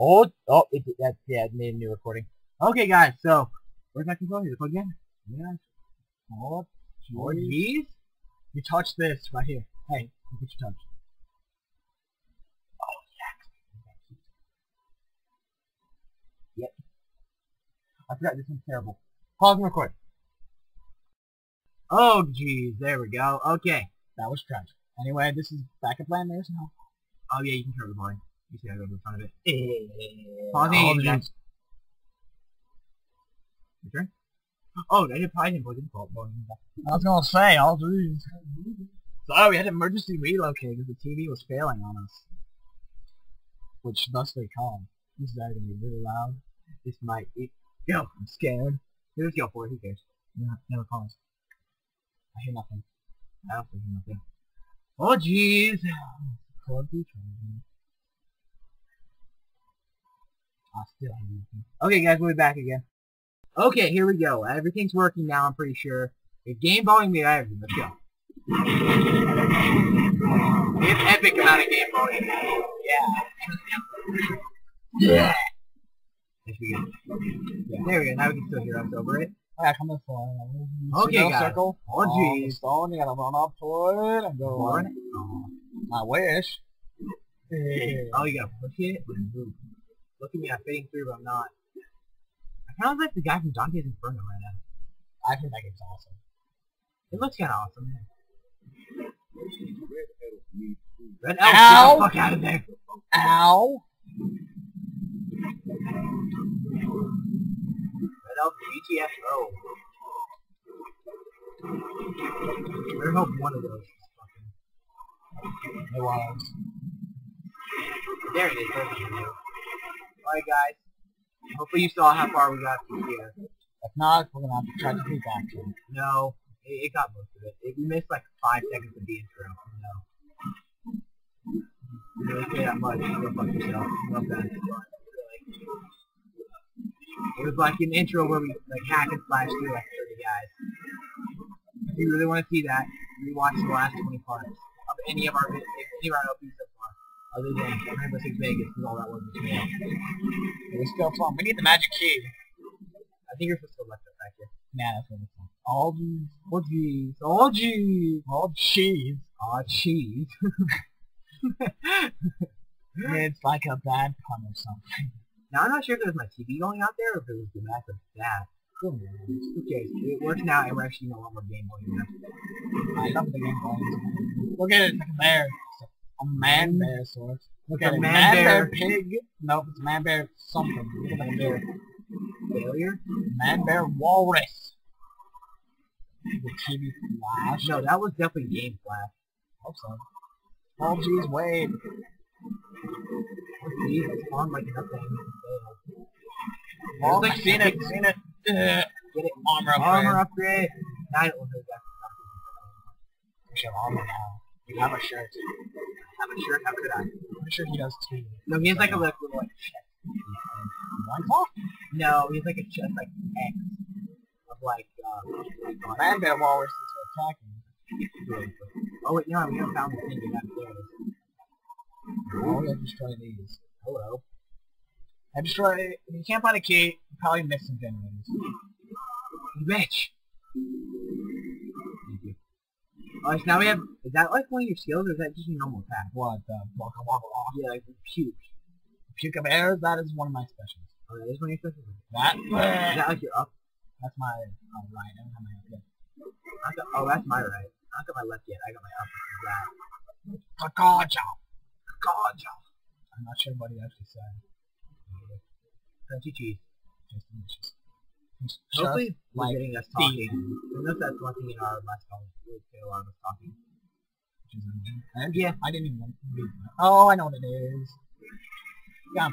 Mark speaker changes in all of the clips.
Speaker 1: Oh, oh, it, that, yeah, it made a new recording. Okay, guys, so, where's my controller? Is it plugged in? Yeah. Oh, jeez.
Speaker 2: You touch this right here. Hey, look what you touch.
Speaker 1: Oh, yeah. Yep. I forgot, this one's terrible. Pause and record.
Speaker 2: Oh, jeez. There we go. Okay.
Speaker 1: That was tragic.
Speaker 2: Anyway, this is backup plan. There's no.
Speaker 1: Oh, yeah, you can turn the volume. Eh, ah, you oh, see I go to the front of it. Oh,
Speaker 2: it.
Speaker 1: Your turn? Oh, I didn't probably didn't plug in the volume.
Speaker 2: I was gonna say, all these. Sorry, we had to emergency relocate because the TV was failing on us. Which thusly caused. This is either gonna be really loud.
Speaker 1: This might be...
Speaker 2: Yo, I'm scared.
Speaker 1: Let's go for it, who cares?
Speaker 2: Yeah, never pause. I hear nothing.
Speaker 1: I don't think nothing.
Speaker 2: Oh jeez. Could be trying. I still hear nothing.
Speaker 1: Okay, guys, we'll be back again. Okay, here we go. Everything's working now, I'm pretty sure. The game volume me everything. Let's go. We have epic amount of game volume. Yeah.
Speaker 2: Yeah.
Speaker 1: Yes, we go. Yeah, there we go. Now we can still hear us over it.
Speaker 2: Yeah, come this way.
Speaker 1: Okay,
Speaker 2: Circle,
Speaker 1: guys.
Speaker 2: circle.
Speaker 1: Oh, jeez.
Speaker 2: Stone, you gotta run up to it and go
Speaker 1: Run
Speaker 2: on.
Speaker 1: it?
Speaker 2: I wish.
Speaker 1: Oh, you gotta push it? Look at me, I'm fitting through, but I'm not. I kind of like the guy from Dante's Inferno right now.
Speaker 2: I think that game's awesome.
Speaker 1: It looks kind of awesome. Red Elf,
Speaker 2: Ow!
Speaker 1: get the fuck out of there!
Speaker 2: Ow!
Speaker 1: Red Elf, GTFO. Better hope one of those is fucking...
Speaker 2: It was.
Speaker 1: There it is, there's the video. Alright guys, hopefully you saw how far we got from here.
Speaker 2: If not, we're gonna have to try to do back to it.
Speaker 1: No, it, it got most of it. it. We missed like five seconds of the intro. No. You really care that much, go fuck yourself. Well done. It was like an intro where we like hack and slash through like 30 guys. If you really want to see that, rewatch the last 20 parts of any of our any of our far. Other than Rainbow Six Vegas, because all that was was real.
Speaker 2: It was still fun. We need the magic key.
Speaker 1: I think you're supposed to go left it back here.
Speaker 2: Yeah, that's what it's fun. Oh jeez.
Speaker 1: Oh jeez. Oh jeez.
Speaker 2: Oh jeez.
Speaker 1: Oh cheese.
Speaker 2: It's like a bad pun or something.
Speaker 1: Now I'm not sure if it was my TV going out there or if it was the Mac of that. Who cares? It works now and we're actually no longer game mode now.
Speaker 2: I love the game boys. Look at it, like a. Man bear sort. Look at
Speaker 1: a
Speaker 2: it.
Speaker 1: man
Speaker 2: Man bear
Speaker 1: bear.
Speaker 2: pig. Nope, it's a man bear something. Look at bear.
Speaker 1: Failure?
Speaker 2: Man bear walrus. The TV flash.
Speaker 1: No, that was definitely Game Flash.
Speaker 2: Hope so. Oh jeez, wait.
Speaker 1: Oh geez, it's on like nothing.
Speaker 2: Oh,
Speaker 1: like
Speaker 2: seen it, seen it.
Speaker 1: Get it?
Speaker 2: Armor upgrade.
Speaker 1: Armor upgrade. Now I don't know exactly
Speaker 2: We should have armor now. We have a shirt.
Speaker 1: I'm not sure how could I.
Speaker 2: I'm pretty sure he does too.
Speaker 1: No, he has like a like, little like chest.
Speaker 2: Loincloth?
Speaker 1: No, he has like a chest like X of like uh
Speaker 2: Man bear walruses are attacking.
Speaker 1: Oh wait, no, we haven't found the thing got there.
Speaker 2: Oh, yeah, destroy these.
Speaker 1: Hello.
Speaker 2: I destroy. If you can't find a key, you probably missed some generators.
Speaker 1: Rich. Thank So now we have, is that like one of your skills or is that just a normal attack?
Speaker 2: What the waka waka waka?
Speaker 1: Yeah, like puke.
Speaker 2: Puke of air. That is one of my specials.
Speaker 1: Oh, that is one of your skills?
Speaker 2: That.
Speaker 1: Is that like your up?
Speaker 2: That's my uh, right. I don't have my left yet.
Speaker 1: I got, oh, that's my right. I don't got my left yet. I got my up. which is that.
Speaker 2: Kakaja.
Speaker 1: Gotcha.
Speaker 2: I'm not sure what he actually said.
Speaker 1: Crunchy cheese.
Speaker 2: Just delicious.
Speaker 1: Hopefully, we're
Speaker 2: like
Speaker 1: getting us talking. I know that's one thing in our last call. We get a lot of us talking.
Speaker 2: which is amazing. And
Speaker 1: Yeah.
Speaker 2: I didn't even read that. Oh, I know what it is. From.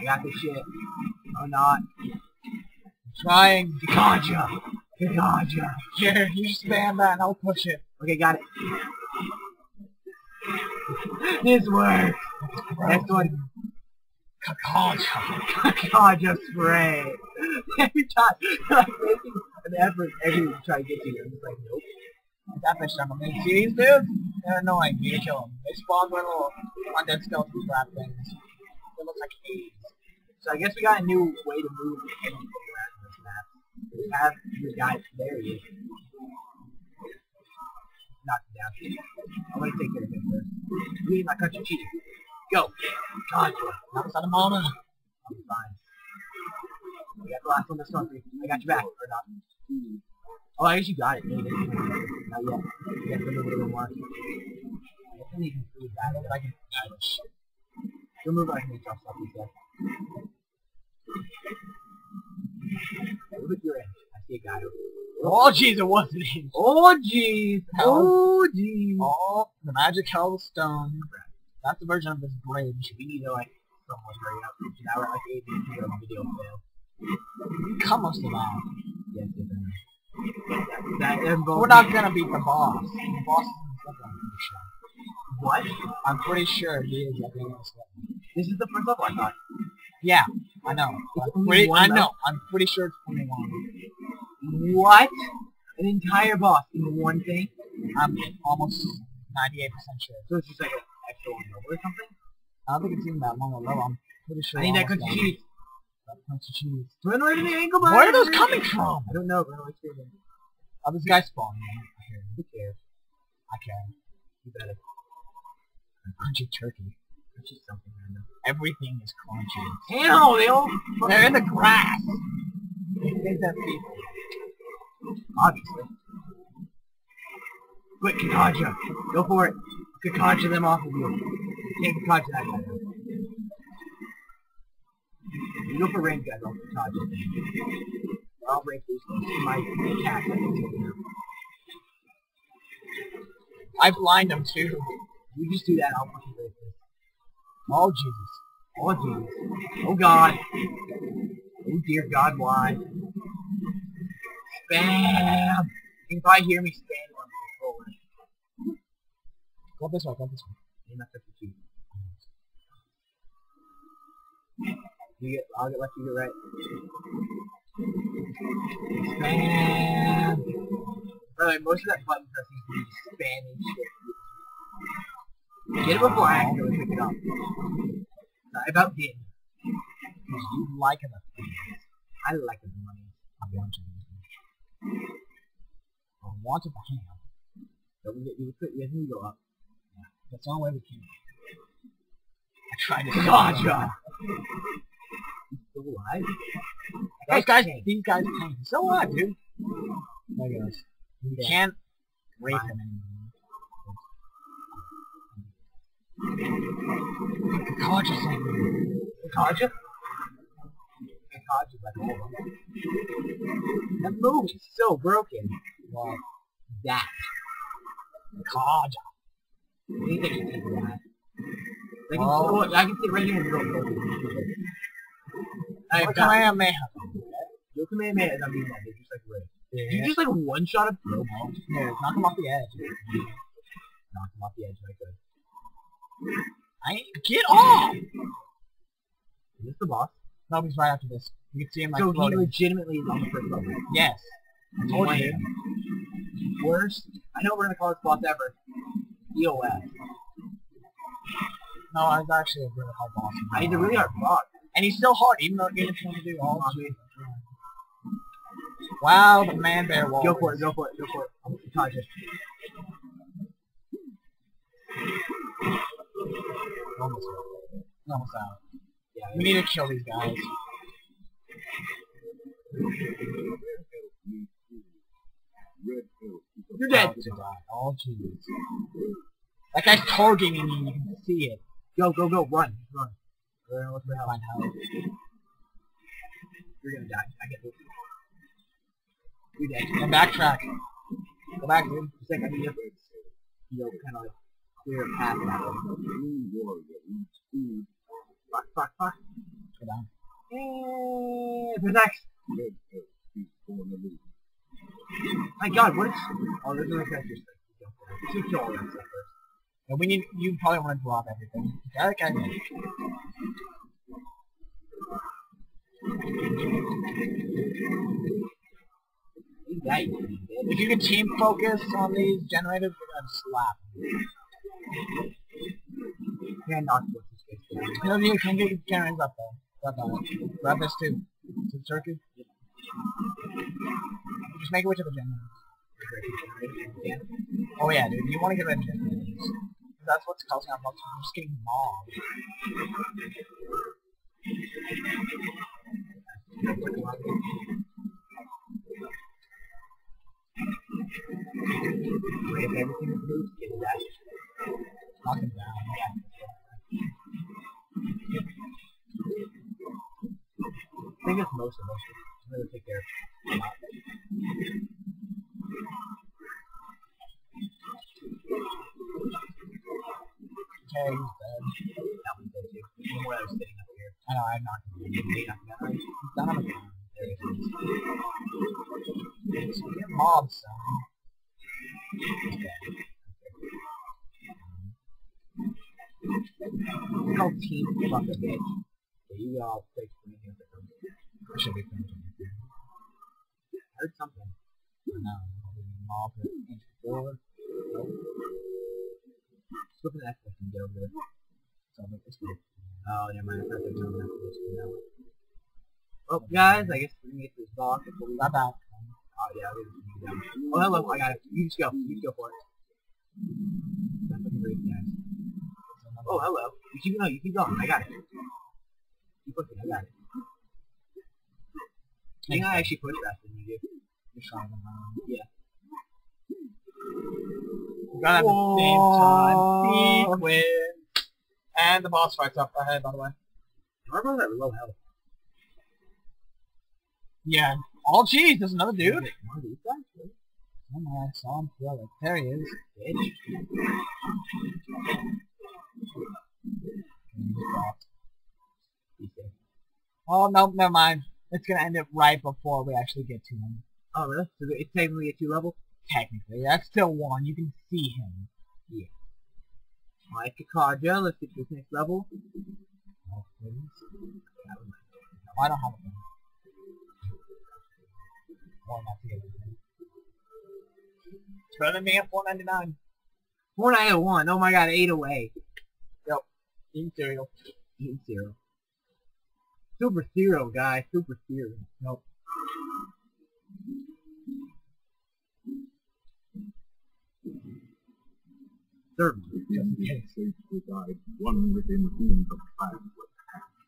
Speaker 1: I got this shit. Oh, not.
Speaker 2: Trying.
Speaker 1: Gotcha. Gotcha.
Speaker 2: Here, you spam that and I'll push it.
Speaker 1: Okay, got it. this works. Next one.
Speaker 2: Kakaja.
Speaker 1: Spray. Every time, like making an effort every time try to get to you. I'm like, nope.
Speaker 2: That fish on the cheese, dude. They're annoying. You kill them. They spawn little undead skeleton crab things. They look like AIDS.
Speaker 1: So I guess we got a new way to move anything around this map. We have the guy there he is. Knock him down. I'm gonna take care of him first. Me and my country chief. Go! God,
Speaker 2: Not the moment.
Speaker 1: I'll be fine. We got the last one this one. I got you back, or not. Oh, I guess you got it. No, you didn't. Not yet. You got to move a little more. I guess I need to move that. I can manage. You'll move can make jump stuff instead. Move it your end. I see a guy over there.
Speaker 2: Oh jeez, it wasn't him.
Speaker 1: Oh, jeez. Oh, oh jeez.
Speaker 2: Oh, the magic hell stone. That's the version of this bridge.
Speaker 1: We need to, like, someone hurry up. Now we're like, 8 minutes ago, the video fail.
Speaker 2: Come us along.
Speaker 1: Yes, yes, know. That, that involves...
Speaker 2: We're not gonna beat the boss. The boss is in I'm pretty sure.
Speaker 1: What?
Speaker 2: I'm pretty sure he is at the this.
Speaker 1: Is the first level, I thought.
Speaker 2: Yeah, I know. I'm pretty,
Speaker 1: one
Speaker 2: I
Speaker 1: level?
Speaker 2: know. I'm pretty sure it's only one.
Speaker 1: What? An entire boss in one thing?
Speaker 2: I'm almost 98% sure.
Speaker 1: So it's just like one level or something?
Speaker 2: I don't think it's even that long a level. I'm pretty sure.
Speaker 1: I need that country cheese.
Speaker 2: That country cheese.
Speaker 1: Run right in the ankle bite!
Speaker 2: Where are those coming from?
Speaker 1: I don't know, but I like them.
Speaker 2: Oh, this guy spawned. man. I hear him.
Speaker 1: Who cares?
Speaker 2: I care.
Speaker 1: You better.
Speaker 2: Crunchy turkey.
Speaker 1: Just something random.
Speaker 2: Everything is crunchy.
Speaker 1: Hell, they all...
Speaker 2: They're in the grass. They think that people.
Speaker 1: Obviously. Quick, Kakaja! Go for it! Kakaja them off of you. Can't Kakaja that though. You go for range guys, I'll Kakaja them. I'll break these ones. My attack them.
Speaker 2: I blind him too.
Speaker 1: You just do that, I'll fucking break this.
Speaker 2: Oh Jesus.
Speaker 1: Oh jeez. Oh god. Oh dear god, why? Spam! You can probably hear me spam on the controller.
Speaker 2: Go this way. Go this way.
Speaker 1: You get, I'll get left, you get right. Spam! By the way, most of that button pressing is spamming shit. Get it before I accidentally pick it up. I about did.
Speaker 2: Because you like him.
Speaker 1: I like the money.
Speaker 2: I want. I wanted the ham.
Speaker 1: We get, you, put, you have to go up.
Speaker 2: That's only way we can. I tried to
Speaker 1: Gotcha! He's still alive?
Speaker 2: Those guys,
Speaker 1: Hey.
Speaker 2: these guys. So what, dude? He goes. You
Speaker 1: Yeah.
Speaker 2: can't rape him anymore. Kakaja sent me.
Speaker 1: Kakaja? Kakaja like all of them. That move is so broken.
Speaker 2: Wow.
Speaker 1: That.
Speaker 2: Kakaja.
Speaker 1: I can take that. They can,
Speaker 2: Oh.
Speaker 1: I can see right here in the middle. I've got
Speaker 2: Kamehameha.
Speaker 1: Yo Kamehameha is on being like, just like Ray.
Speaker 2: Yeah.
Speaker 1: You just like one shot of no
Speaker 2: Yeah, knock him off the edge.
Speaker 1: Knock him off the edge like good.
Speaker 2: I get off!
Speaker 1: Is this the boss?
Speaker 2: No, he's right after this. You can see him like
Speaker 1: so he legitimately is on the first level.
Speaker 2: Yes. I told you.
Speaker 1: Worst. I know we're gonna call this boss ever. EOS. Eh.
Speaker 2: No, I was actually a really hard boss.
Speaker 1: I need a really hard boss.
Speaker 2: And he's still hard, even though it gave him time to do all the. Wow, the man bear wall.
Speaker 1: Go for it, go for it, go for it. I'm.
Speaker 2: Almost, almost out.
Speaker 1: Yeah,
Speaker 2: We need to kill these guys.
Speaker 1: You're dead.
Speaker 2: That guy's targeting me. You can see it.
Speaker 1: Go, go, go, run, run. The. You're gonna die. I get this. You're dead.
Speaker 2: And backtrack. Go back, dude.
Speaker 1: Just like I need to, you know, kind of like clear a path that. Fuck, fuck, fuck.
Speaker 2: Go down.
Speaker 1: Eh, protect. My god, what oh, is... Oh, there's another character. You kill all that stuff first.
Speaker 2: And we need. You probably want to drop everything. That guy.
Speaker 1: Dead.
Speaker 2: If you can team focus on these generators, we're gonna slap.
Speaker 1: Yeah, knock what's his face down.
Speaker 2: No, you can get cannons up there. Grab that one. Grab this too. To the turkey. Just make it way to the generator.
Speaker 1: Yeah.
Speaker 2: Oh yeah, dude, you want to get rid of generators. That's what's causing our problems. We're just getting mobbed.
Speaker 1: If everything get his.
Speaker 2: Knock him down.
Speaker 1: Yeah. I think it's most of us. I'm gonna take care
Speaker 2: Dead.
Speaker 1: That too. That was sitting up here.
Speaker 2: I know, I
Speaker 1: knock him down.
Speaker 2: He's down on mobbed, son.
Speaker 1: How team fuck a bitch. You all take from here for.
Speaker 2: I should be.
Speaker 1: I heard something.
Speaker 2: No, mob it into forward.
Speaker 1: Let's go for the next one get over there.
Speaker 2: So like this way.
Speaker 1: Oh, never mind. I they were going after this one. Well, guys, I guess we're gonna get this before we
Speaker 2: Not bad.
Speaker 1: Oh yeah, I'll leave it down. Oh hello, I got it. You just go. You just go for it. That's looking great, guys. Oh hello. You keep no, you keep going. I got it. Keep pushing. I got it. I think I actually push faster than you do.
Speaker 2: You're to um,
Speaker 1: Yeah.
Speaker 2: We got at the same time.
Speaker 1: Whoa.
Speaker 2: Big. And the boss fight's up ahead, by the way.
Speaker 1: Remember that low health.
Speaker 2: Yeah. Oh, All jeez, there's another dude.
Speaker 1: One of these guys, really?
Speaker 2: Oh my, I saw him throw it. There he is.
Speaker 1: Bitch.
Speaker 2: Oh, no, never mind. It's gonna end it right before we actually get to him.
Speaker 1: Oh really? So it's technically a two level?
Speaker 2: Technically, that's still one. You can see him. Yeah.
Speaker 1: Like Kakaja, let's get to this next level.
Speaker 2: Oh. I don't have it. Or not better than me at 499.
Speaker 1: 4901, oh my god, 8 away.
Speaker 2: Cereal.
Speaker 1: Eating zero. Super zero, guy. Super zero.
Speaker 2: Nope.
Speaker 1: Third one.
Speaker 3: In place resides one within whom the plan was hatched.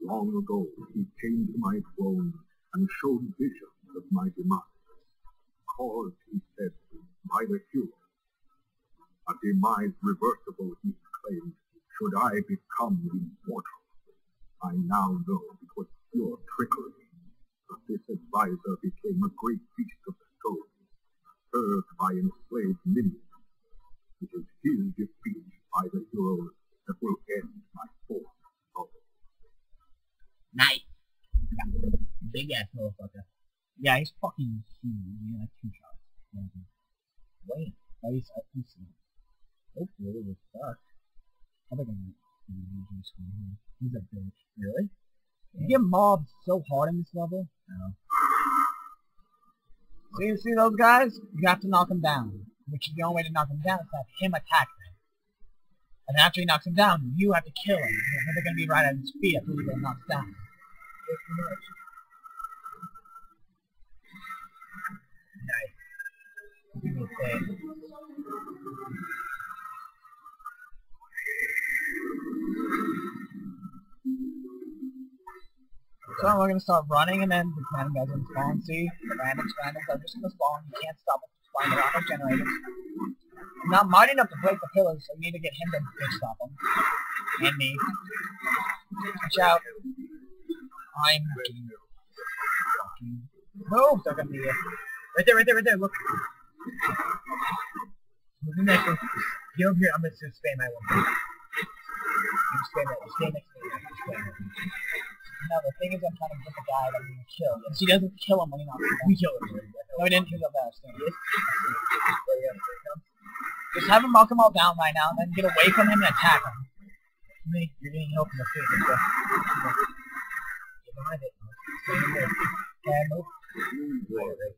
Speaker 3: Long ago he came to my throne and showed visions of my demise, caused, he said, by the hero. A demise reversible, he claimed, should I become immortal. I now know it was pure trickery, that this advisor became a great beast of stone, served by enslaved minions. It is his defeat by the heroes that will end my fourth trouble.
Speaker 1: Nice. Big ass motherfucker.
Speaker 2: Yeah, he's fucking huge. Yeah, like two shots. Yeah.
Speaker 1: Wait.
Speaker 2: At least I can see.
Speaker 1: Hopefully it was fucked.
Speaker 2: I think I'm gonna use this one here. He's a bitch.
Speaker 1: Really?
Speaker 2: You get mobbed so hard in this level.
Speaker 1: No.
Speaker 2: See, see those guys? You have to knock them down. Which is the only way to knock them down is to have him attack them. And after he knocks him down, you have to kill him. They're gonna be right at his feet after he knocked down. So we're gonna start running and then the random will spawn. See? The random randoms are just gonna spawn. You can't stop them from spawning around generators. I'm not mighty enough to break the pillars, so you need to get him to stop them. And me. Watch out. I'm fucking fucking move, they're gonna be here.
Speaker 1: Right there, right there, right there, look. Next one? Get over here, I'm gonna spam my one. You spam that, stay next to me, spam it.
Speaker 2: No, the thing is I'm trying to get the guy that we killed. And she doesn't kill him when he knocks him down.
Speaker 1: We killed him.
Speaker 2: No, he didn't kill?
Speaker 1: Where you come?
Speaker 2: Just have him knock him all down right now and then get away from him and attack him.
Speaker 1: You're getting help from the food. Let's. Get behind it. Stay in there.
Speaker 2: Okay, move.
Speaker 1: Right, right.